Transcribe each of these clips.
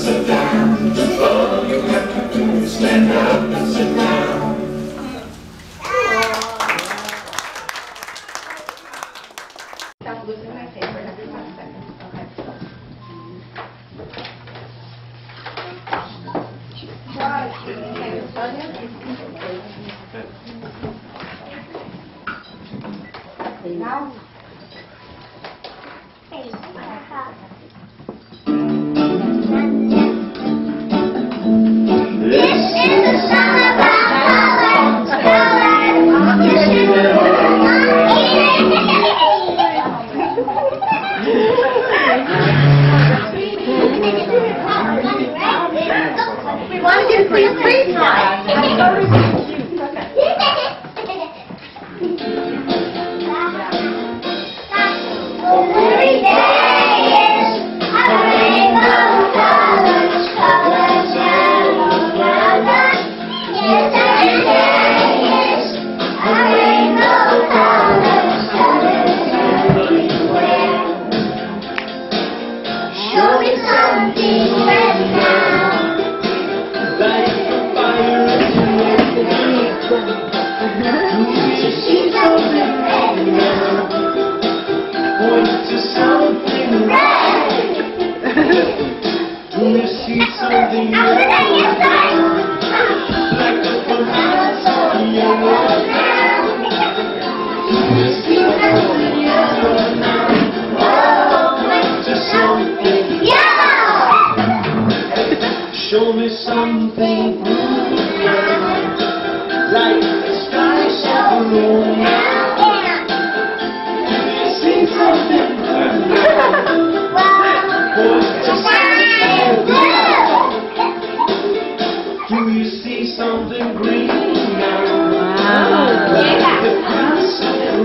sit down. All you have to do is stand up and sit down. show me something new. Like the sky shall something. Do you see something green now? Wow. Yeah. The grass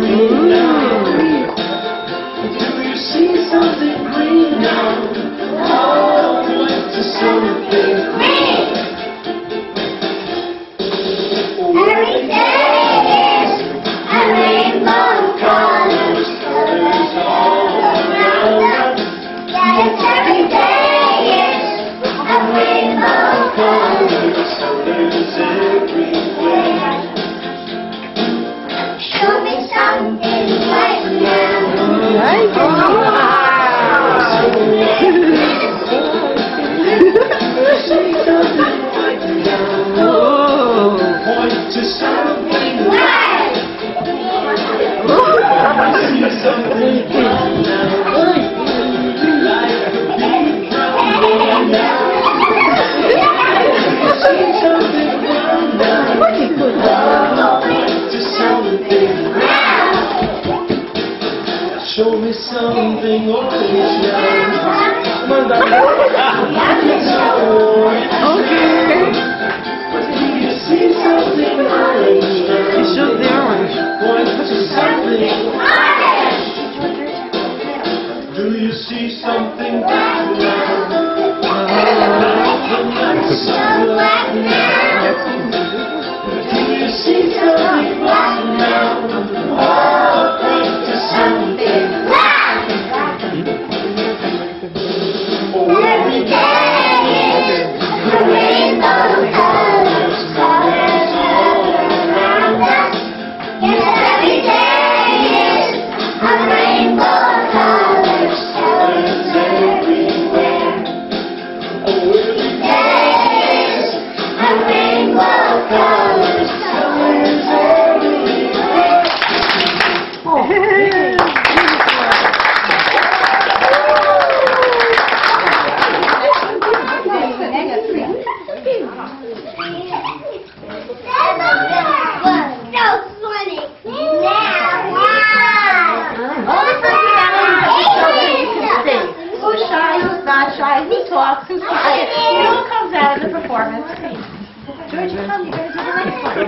green now. Do something Okay. You see something orange, you something orange. Do you see something?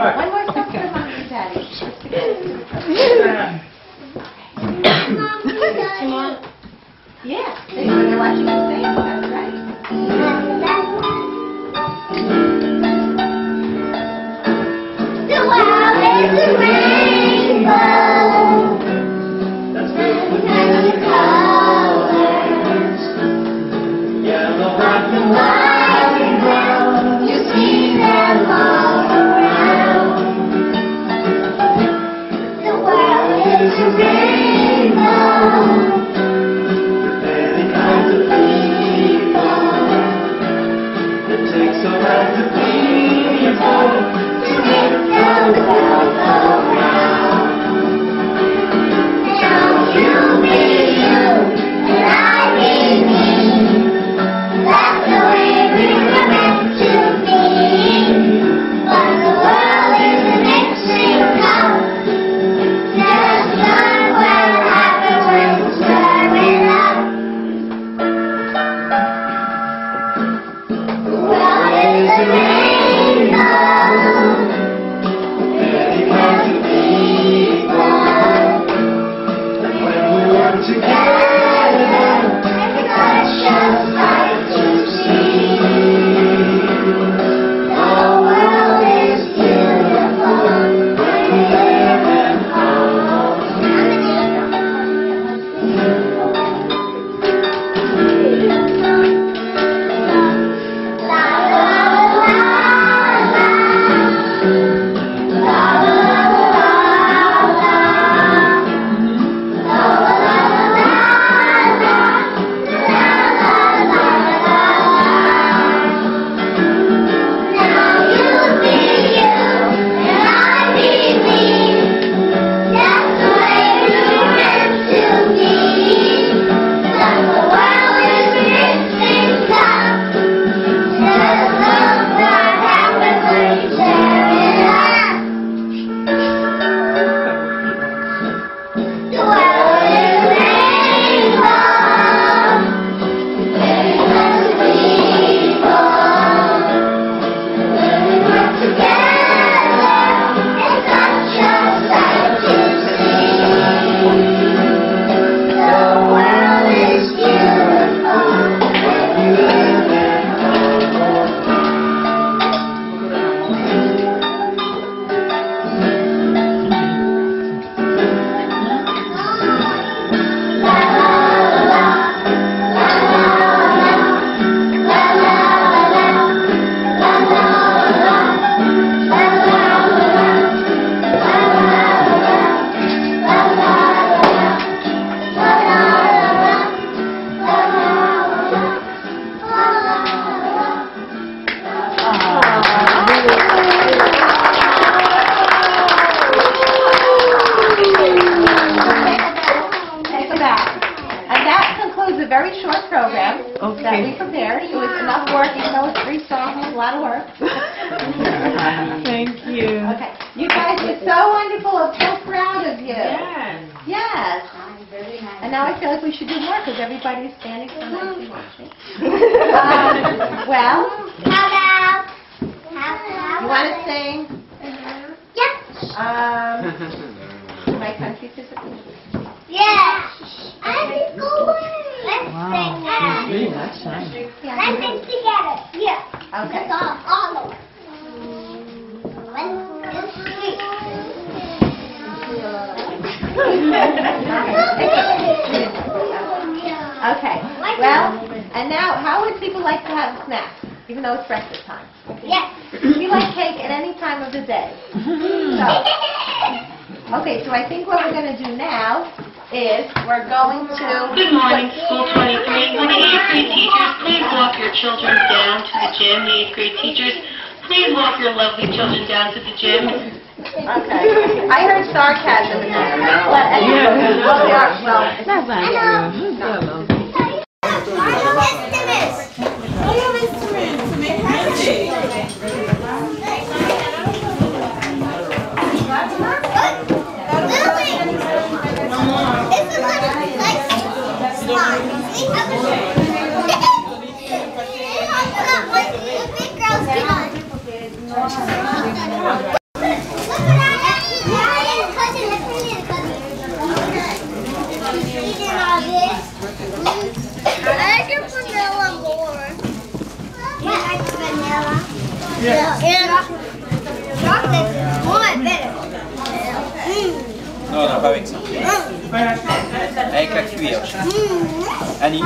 The one. More song for mommy and daddy. Yeah, they're gonna watch you sing, that's right. The world is I feel like we should do more because everybody's standing so nicely watching. Um, Well, How about? How about? you want to sing Yep. um, My Country Tis a Yeah. I think go. Let's Wow. sing that. Let's sing together. Yeah. Okay. Let's all, all over. One, two, three. Okay, well, and now, how would people like to have a snack, even though it's breakfast time? Yes. We like cake at any time of the day. So, okay, so I think what we're going to do now is we're going to... Good morning, School 23. Will the eighth grade teachers please walk your children down to the gym? The eighth grade teachers, please walk your lovely children down to the gym. Okay. I heard sarcasm in there. But anyway, well, we are, well, That's not true.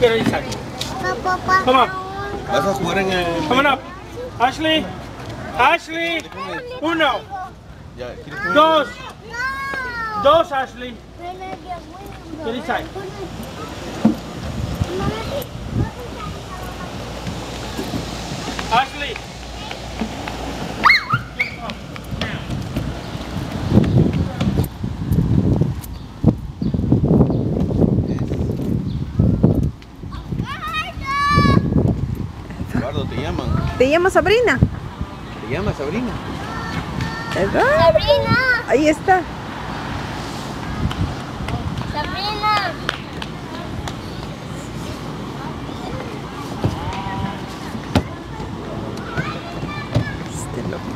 Get inside. Come up. Come on up. Ashley. Ashley. Uno. Dos. Dos, Ashley. Get inside. Ashley. ¿Te llamas Sabrina? ¿Te llamas Sabrina? ¿Verdad? ¡Sabrina! Ahí está. ¡Sabrina! Este loco.